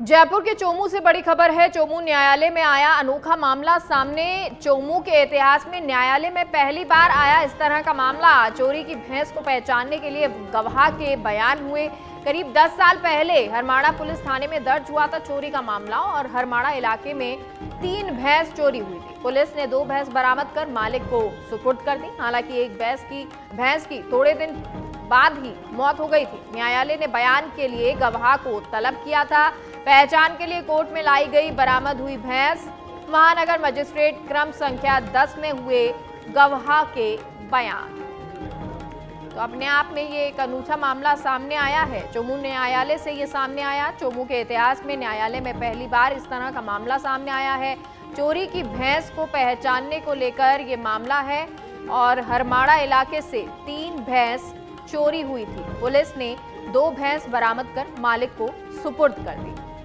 जयपुर के चोमू से बड़ी खबर है, चोमू न्यायालय में आया अनोखा मामला। सामने चोमू के इतिहास में न्यायालय में पहली बार आया इस तरह का मामला। चोरी की भैंस को पहचानने के लिए गवाह के बयान हुए। करीब 10 साल पहले हरमाड़ा पुलिस थाने में दर्ज हुआ था चोरी का मामला और हरमाड़ा इलाके में तीन भैंस चोरी हुई थी। पुलिस ने दो भैंस बरामद कर मालिक को सुपुर्द कर दी। हालाँकि एक भैंस की भैंस की थोड़े दिन बाद ही मौत हो गई थी। न्यायालय ने बयान के लिए गवाह को तलब किया था। पहचान के लिए कोर्ट में लाई गई बरामद हुई भैंस। महानगर मजिस्ट्रेट क्रम संख्या 10 में हुए गवाह के बयान। तो अपने आप में ये एक अनूठा मामला सामने आया है। चोमू न्यायालय से ये सामने आया। चोमू के इतिहास में न्यायालय में पहली बार इस तरह का मामला सामने आया है। चोरी की भैंस को पहचानने को लेकर ये मामला है और हरमाड़ा इलाके से तीन भैंस चोरी हुई थी। पुलिस ने दो भैंस बरामद कर मालिक को सुपुर्द कर दी।